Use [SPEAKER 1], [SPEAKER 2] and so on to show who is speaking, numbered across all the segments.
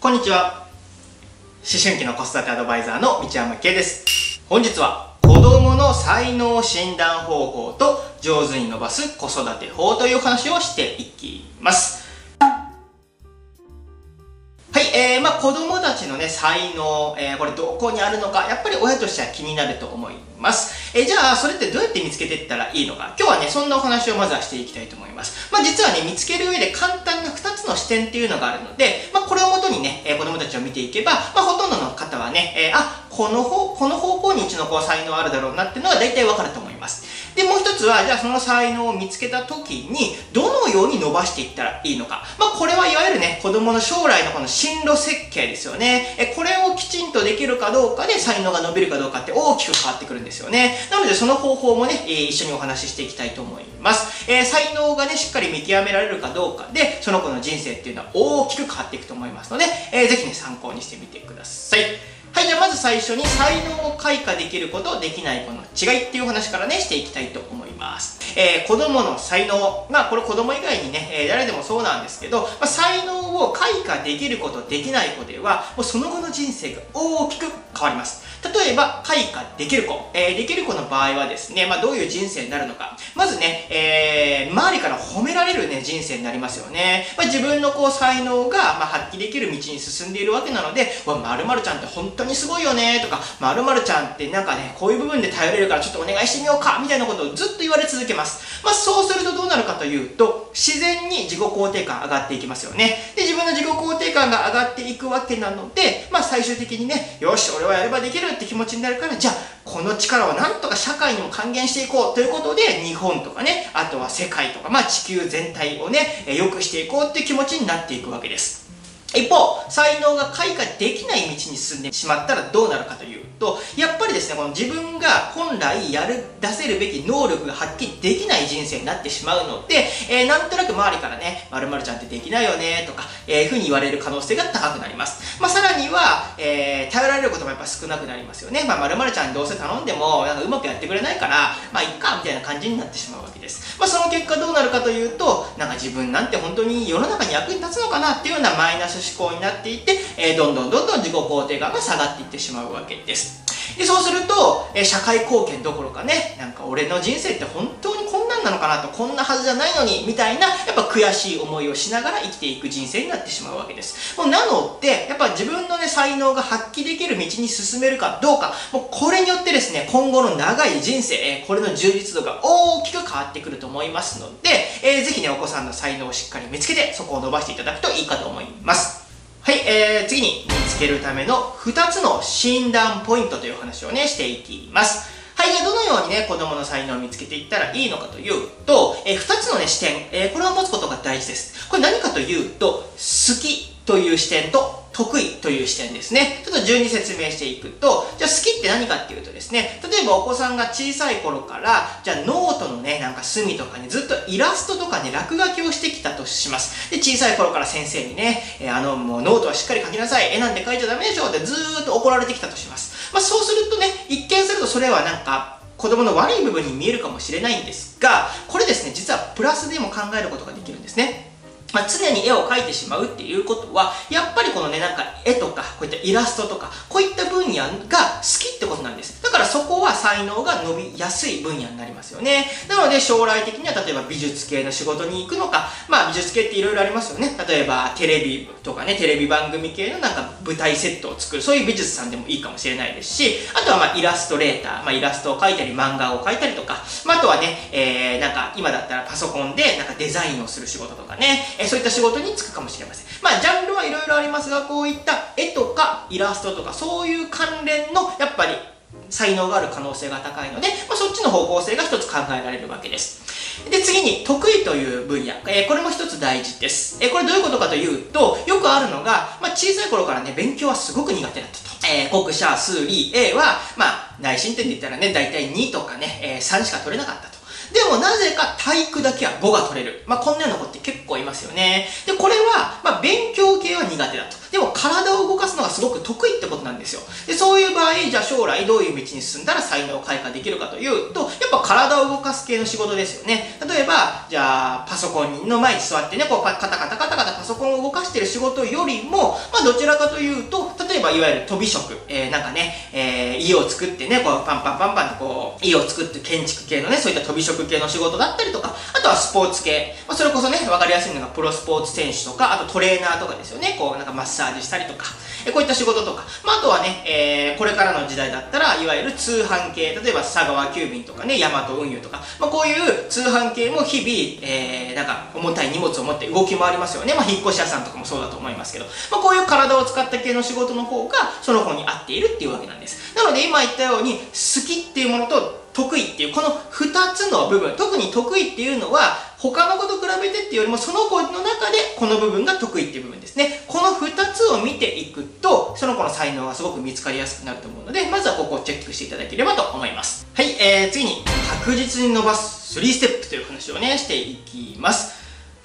[SPEAKER 1] こんにちは。思春期の子育てアドバイザーの道山圭です。本日は子供の才能診断方法と上手に伸ばす子育て法という話をしていきます。はい、えー、まあ子供たちのね、才能、えー、これどこにあるのか、やっぱり親としては気になると思います。え、じゃあ、それってどうやって見つけていったらいいのか、今日はね、そんなお話をまずはしていきたいと思います。まあ実はね、見つける上で簡単な2つの視点っていうのがあるので、まあこれをもとにね、え、子供たちを見ていけば、まあほとんどの方はね、えー、あ、この方、この方向にうちの子は才能あるだろうなっていうのは大体わかると思います。で、もう一つは、じゃあその才能を見つけた時に、どのように伸ばしていったらいいのか。まあ、これはいわゆるね、子供の将来のこの進路設計ですよね。え、これをきちんとできるかどうかで才能が伸びるかどうかって大きく変わってくるんですよね。なので、その方法もね、え、一緒にお話ししていきたいと思います。えー、才能がね、しっかり見極められるかどうかで、その子の人生っていうのは大きく変わっていくと思いますので、えー、ぜひね、参考にしてみてください。はい、じゃあまず最初に才能を開花できる子とできない子の違いっていう話からね、していきたいと思います。えー、子供の才能。まあこれ子供以外にね、えー、誰でもそうなんですけど、まあ、才能を開花できる子とできない子では、もうその後の人生が大きく変わります。例えば、開花できる子。えー、できる子の場合はですね、まあ、どういう人生になるのか。まずね、え、褒められるね、人生になりますよね。まあ、自分のこう、才能が、まあ、発揮できる道に進んでいるわけなので、わ、まるまるちゃんって本当にすごいよね、とか、まるまるちゃんってなんかね、こういう部分で頼れるからちょっとお願いしてみようか、みたいなことをずっと言われ続けます。まあ、そうするとどうなるかというと、自然に自己肯定感上がっていきますよね。で、自分の自己肯定感が上がっていくわけなので、まあ、最終的にね、よし、俺はやればできるって気持ちになるからじゃあこの力をなんとか社会にも還元していこうということで日本とかねあとは世界とか、まあ、地球全体をね良くしていこうっていう気持ちになっていくわけです。一方、才能が開花できない道に進んでしまったらどうなるかというと、やっぱりですね、この自分が本来やる、出せるべき能力が発揮できない人生になってしまうので、えー、なんとなく周りからね、〇〇ちゃんってできないよね、とか、えー、ふうに言われる可能性が高くなります。まあ、さらには、えー、頼られることもやっぱ少なくなりますよね。まあ、〇〇ちゃんにどうせ頼んでも、なんかうまくやってくれないから、まあ、いっか、みたいな感じになってしまうわけです。まあ、その結果どうなるかというと、なんか自分なんて本当に世の中に役に立つのかなっていうようなマイナス思考になっていて、えー、どんどんどんどん自己肯定感が下がっていってしまうわけです。でそうすると、え、社会貢献どころかね、なんか俺の人生って本当にこんなんなのかなと、こんなはずじゃないのに、みたいな、やっぱ悔しい思いをしながら生きていく人生になってしまうわけです。もうなので、やっぱ自分のね、才能が発揮できる道に進めるかどうか、もうこれによってですね、今後の長い人生、え、これの充実度が大きく変わってくると思いますので、えー、ぜひね、お子さんの才能をしっかり見つけて、そこを伸ばしていただくといいかと思います。はい、えー、次に見つけるための2つの診断ポイントという話をね、していきます。はい、じゃあどのようにね、子供の才能を見つけていったらいいのかというと、えー、2つのね、視点、えー、これを持つことが大事です。これ何かというと、好きという視点と得意という視点ですね。ちょっと順に説明していくと、じゃあ好きって何かっていうとですね、例えばお子さんが小さい頃から、じゃあノートのね、なんか隅とかにずっとイラストとかね、落書きをしてきたとします。で、小さい頃から先生にね、えあの、もうノートはしっかり書きなさい。絵なんて書いちゃダメでしょってずーっと怒られてきたとします。まあそうするとね、一見するとそれはなんか、子供の悪い部分に見えるかもしれないんですが、これですね、実はプラスでも考えることができるんですね。まあ、常に絵を描いてしまうっていうことは、やっぱりこのね、なんか絵とか、こういったイラストとか、こういった分野が好きってことなんです。だからそこは才能が伸びやすい分野になりますよね。なので将来的には例えば美術系の仕事に行くのか、まあ美術系って色々ありますよね。例えばテレビとかね、テレビ番組系のなんか舞台セットを作る、そういう美術さんでもいいかもしれないですし、あとはまあイラストレーター、まあイラストを描いたり漫画を描いたりとか、まああとはね、えー、なんか今だったらパソコンでなんかデザインをする仕事とかね、え、そういった仕事に就くかもしれません。まあ、ジャンルはいろいろありますが、こういった絵とかイラストとか、そういう関連の、やっぱり、才能がある可能性が高いので、まあ、そっちの方向性が一つ考えられるわけです。で、次に、得意という分野。えー、これも一つ大事です。えー、これどういうことかというと、よくあるのが、まあ、小さい頃からね、勉強はすごく苦手だったと。えー、国社、数理、A は、まあ、内申点で言ったらね、大体2とかね、え、3しか取れなかったと。でもなぜか体育だけは5が取れる。まあ、こんなような子って結構いますよね。で、これは、まあ、勉強系は苦手だと。でも体を動かすのがすごく得意ってことなんですよ。で、そういう場合、じゃあ将来どういう道に進んだら才能を開花できるかというと、やっぱ体を動かす系の仕事ですよね。例えば、じゃあ、パソコンの前に座ってね、こう、カタカタカタカタパソコンを動かしてる仕事よりも、まあ、どちらかというと、例えば、いわゆる飛び職、えー、なんかね、えー、家を作ってね、こう、パンパンパンパンとこう、家を作って建築系のね、そういった飛び職系の仕事だったりとか、あとはスポーツ系、まあ、それこそね、わかりやすいのがプロスポーツ選手とか、あとトレーナーとかですよね、こう、なんかマッサージしたりとか、えこういった仕事とか、まあ、あとはね、えー、これからの時代だったら、いわゆる通販系、例えば佐川急便とかね、ヤマト運輸とか、まあ、こういう通販系も日々、えー、なんか重たい荷物を持って動き回りますよね。まあ、引っ越し屋さんとかもそうだと思いますけど、まあ、こういう体を使った系の仕事の方が、その子に合っているっていうわけなんです。なので、今言ったように、好きっていうものと得意っていう、この2つの部分、特に得意っていうのは、他の子と比べてっていうよりも、その子の中でこの部分が得意っていう部分ですね。この2つを見ていくと、その子の才能がすごく見つかりやすくなると思うので、まずはここをチェックしていただければと思います。はい、えー、次に、確実に伸ばす3ステップという話をね、していきます。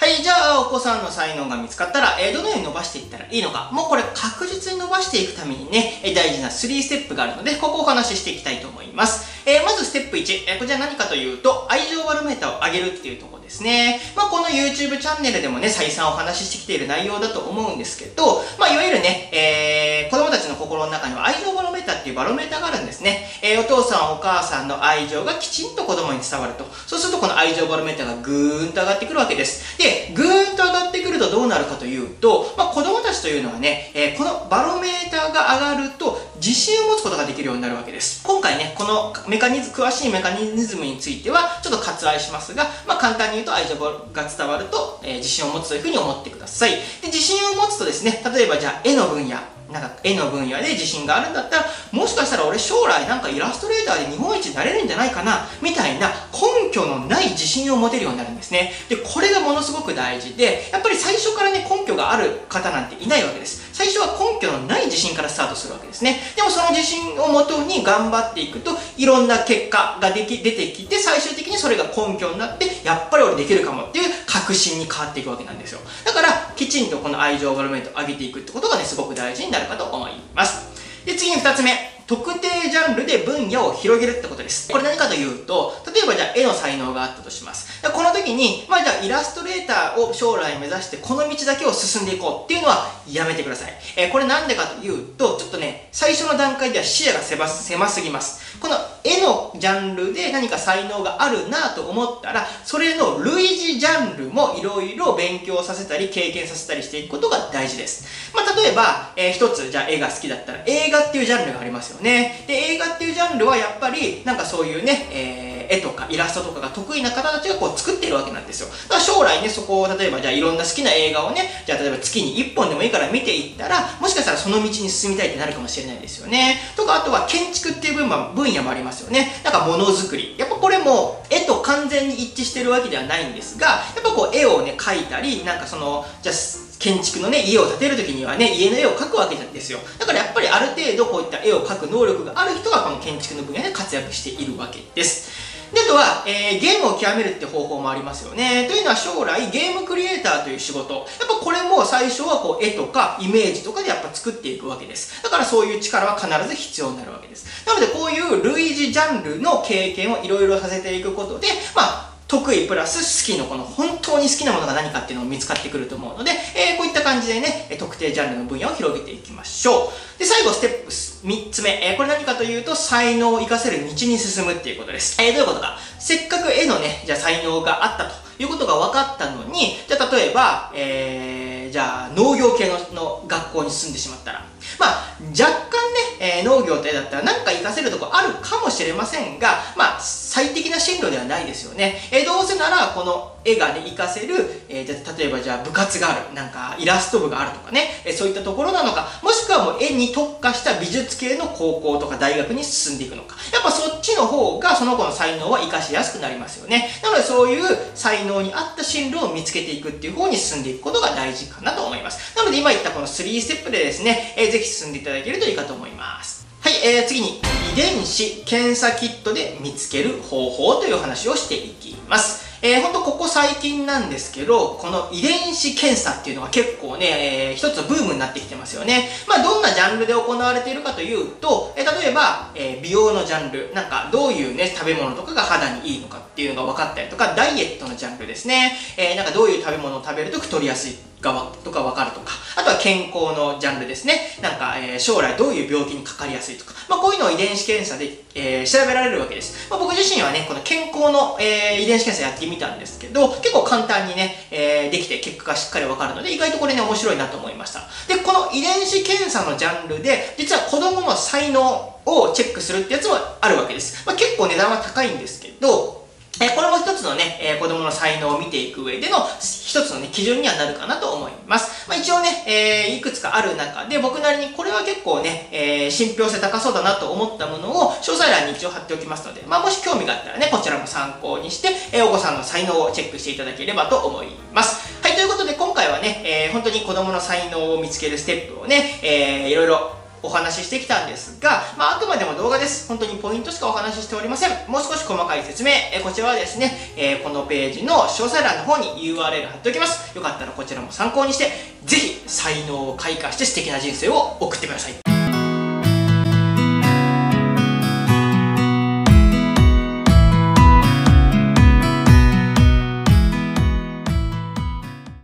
[SPEAKER 1] はい、じゃあお子さんの才能が見つかったら、えー、どのように伸ばしていったらいいのか、もうこれ確実に伸ばしていくためにね、え大事な3ステップがあるので、ここをお話ししていきたいと思います。えー、まずステップ1、えー、こちら何かというと、愛情バロメーターを上げるっていうところですね。まあ、この YouTube チャンネルでもね、再三お話ししてきている内容だと思うんですけど、まあ、いわゆるね、えー、子供たちの心の中には愛情バロメーターっていうバロメーターがあるんですね。えー、お父さんお母さんの愛情がきちんと子供に伝わると。そうするとこの愛情バロメーターがぐーんと上がってくるわけです。で、ぐーんと上がってくるとどうなるかというと、まあ、子供たちというのはね、えー、このバロメーターが上がると自信を持つことができるようになるわけです。今回ね、このメカニズム、詳しいメカニズムについてはちょっと割愛しますが、まあ、簡単に言うと愛情が伝わると、えー、自信を持つというふうに思ってください。で、自信を持つとですね、例えばじゃあ絵の分野、なんか絵の分野で自信があるんだったら、もしかしたら俺将来なんかイラストレーターで日本一になれるんじゃないかな、みたいな根拠のない自信を持てるようになるんですね。で、これがものすごく大事で、やっぱり最初からね、根拠がある方なんていないわけです。最初は根拠のない自信からスタートするわけですね。でもその自信をもとに頑張っていくと、いろんな結果ができ出てきて、最終的にそれが根拠になって、やっぱり俺できるかもっていう確信に変わっていくわけなんですよ。だから、きちんとこの愛情バロメートを上げていくってことがね、すごく大事になるかと思います。で、次に2つ目。特定ジャンルで分野を広げるってことです。これ何かというと、例えばじゃあ絵の才能があったとします。この時に、まあじゃあイラストレーターを将来目指してこの道だけを進んでいこうっていうのはやめてください。えー、これなんでかというと、ちょっとね、最初の段階では視野が狭すぎます。この絵のジャンルで何か才能があるなと思ったら、それの類似ジャンルもいろいろ勉強させたり経験させたりしていくことが大事です。まあ例えば、えー、一つじゃあ絵が好きだったら映画っていうジャンルがありますよね。で、映画っていうジャンルはやっぱり、なんかそういうね、えー、絵とかイラストとかが得意な方たちがこう作っているわけなんですよ。だから将来ね、そこを例えばじゃあいろんな好きな映画をね、じゃあ例えば月に1本でもいいから見ていったら、もしかしたらその道に進みたいってなるかもしれないですよね。とか、あとは建築っていう分分野もありますよね。なんかものづくり。やっぱこれも絵と完全に一致してるわけではないんですが、やっぱこう絵をね、描いたり、なんかその、じゃあ建築のね、家を建てるときにはね、家の絵を描くわけですよ。だからやっぱりある程度こういった絵を描く能力がある人がこの建築の分野で活躍しているわけです。で、あとは、えー、ゲームを極めるって方法もありますよね。というのは将来ゲームクリエイターという仕事、やっぱこれも最初はこう絵とかイメージとかでやっぱ作っていくわけです。だからそういう力は必ず必要になるわけです。なのでこういう類似ジャンルの経験をいろいろさせていくことで、まあ、得意プラス好きのこの本当に好きなものが何かっていうのを見つかってくると思うので、えー、こういった感じでね、特定ジャンルの分野を広げていきましょう。で、最後、ステップ3つ目。えー、これ何かというと、才能を活かせる道に進むっていうことです。えー、どういうことか。せっかく絵のね、じゃあ才能があったということが分かったのに、じゃあ例えば、えー、じゃあ農業系のの学校に進んでしまったら、まあ、若干ね、えー、農業ってだったら何か活かせるとこあるかもしれませんが、まあ、最適な進路ではないですよね。え、どうせなら、この絵がね、活かせる、えー、じゃ例えばじゃあ部活がある、なんかイラスト部があるとかね、え、そういったところなのか、もしくはもう絵に特化した美術系の高校とか大学に進んでいくのか。やっぱそっちの方がその子の才能は活かしやすくなりますよね。なのでそういう才能に合った進路を見つけていくっていう方に進んでいくことが大事かなと思います。なので今言ったこの3ステップでですね、えー、ぜひ進んでいただけるといいかと思います。えー、次に遺伝子検査キットで見つける方法という話をしていきます。えー、ほんとここ最近なんですけど、この遺伝子検査っていうのが結構ね、えー、一つブームになってきてますよね。まあ、どんなジャンルで行われているかというと、えー、例えば、えー、美容のジャンル、なんかどういうね、食べ物とかが肌にいいのかっていうのが分かったりとか、ダイエットのジャンルですね。え、なんかどういう食べ物を食べると太りやすい側とか分かるとか、あとは健康のジャンルですね。なんか、えー、将来どういう病気にかかりやすいとか、まあ、こういうのを遺伝子検査で、えー、調べられるわけです。まあ、僕自身はね、この健康の、えー、遺伝子検査やってみたんですけど、結構簡単にね、えー、できて結果がしっかり分かるので、意外とこれね、面白いなと思いました。で、この遺伝子検査のジャンルで、実は子供の才能をチェックするってやつもあるわけです。まあ、結構値段は高いんですけど、えこれも一つのね、え子供の才能を見ていく上での一つのね、基準にはなるかなと思います。まあ、一応ね、えー、いくつかある中で僕なりにこれは結構ね、えー、信憑性高そうだなと思ったものを詳細欄に一応貼っておきますので、まあ、もし興味があったらね、こちらも参考にして、えー、お子さんの才能をチェックしていただければと思います。はい、ということで今回はね、え、本当に子供の才能を見つけるステップをね、えー、いろいろお話ししてきたんですが、まあ、あくまでも動画です。本当にポイントしかお話ししておりません。もう少し細かい説明、えこちらはですね、えこのページの詳細欄の方に URL 貼っておきます。よかったらこちらも参考にして、ぜひ才能を開花して素敵な人生を送ってください。